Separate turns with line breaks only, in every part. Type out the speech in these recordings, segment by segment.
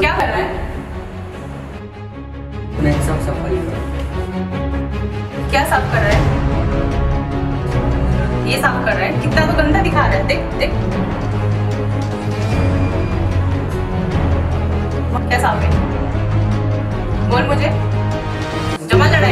क्या
कर रहा है? क्या साफ़ कर रहा है? ये साफ़ कर रहा है? कितना तो गंदा दिखा रहा है। देख देख। क्या साफ़ है? बोल मुझे। जमा लड़ाई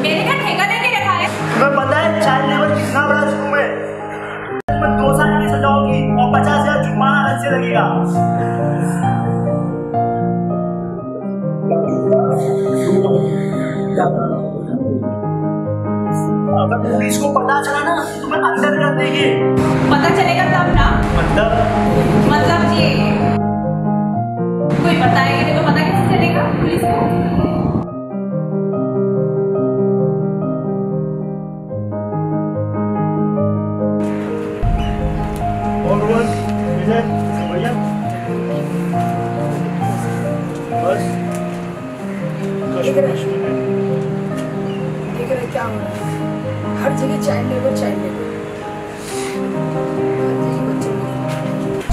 मेरे
का
ठेका लेके रखा है
तुम्हें पता है चाइल्ड लेबर कितना बड़ा जुर्म है। तुम्हें दो साल की सजा होगी और पचास हज़ार जुर्माना अलग से लगेगा। अगर पुलिस को पता चला ना तो तुम्हें अंदर कर देगी।
पता चलेगा तब ना?
मतलब मतलब ये कोई बताएगा तो पता कैसे चलेगा पुलिस को? कैसे बढ़िया बस कश्मीर कश्मीर
देख रहे क्या हो रहा है। हर जगह child labour child labour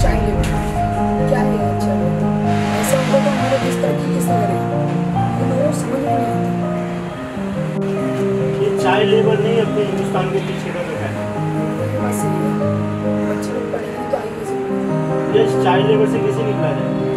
child labour तो नहीं
चाइल्ड लेबर नहीं अपने हिंदुस्तान के पीछे का
ये
चाइल्ड लेबर से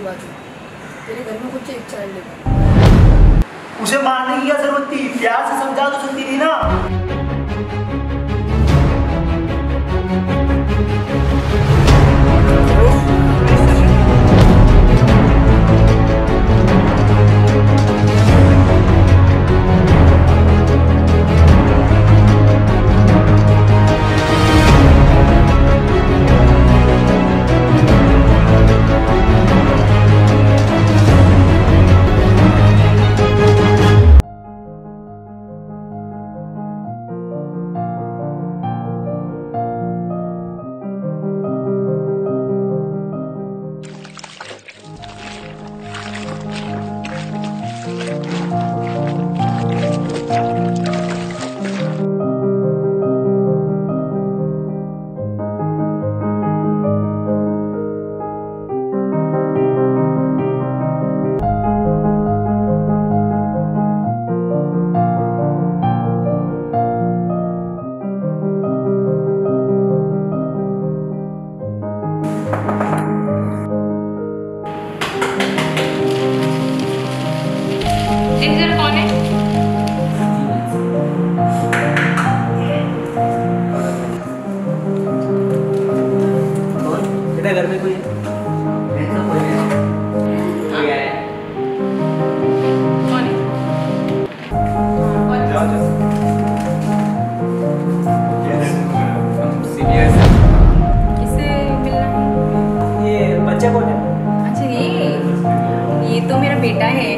क्या बात है। तेरे घर में कुछ एक चाइल्ड
उसे मारने की क्या ज़रूरत थी? प्यार से समझा तो सकती थी ना।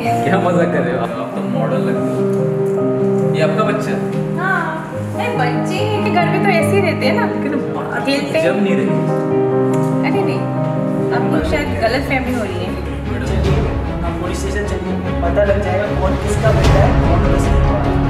क्या मज़ा कर रहे हो आप आप तो मॉडल लग हो ये आपका बच्चा है?
हाँ अरे बच्चे के घर में तो ऐसे ही रहते हैं ना खेलते हैं।
जब नहीं रही
अरे नहीं आपको शायद गलत फैमिली हो रही है
हम पुलिस स्टेशन चलिए पता लग जाएगा कौन किसका बेटा है कौन किसका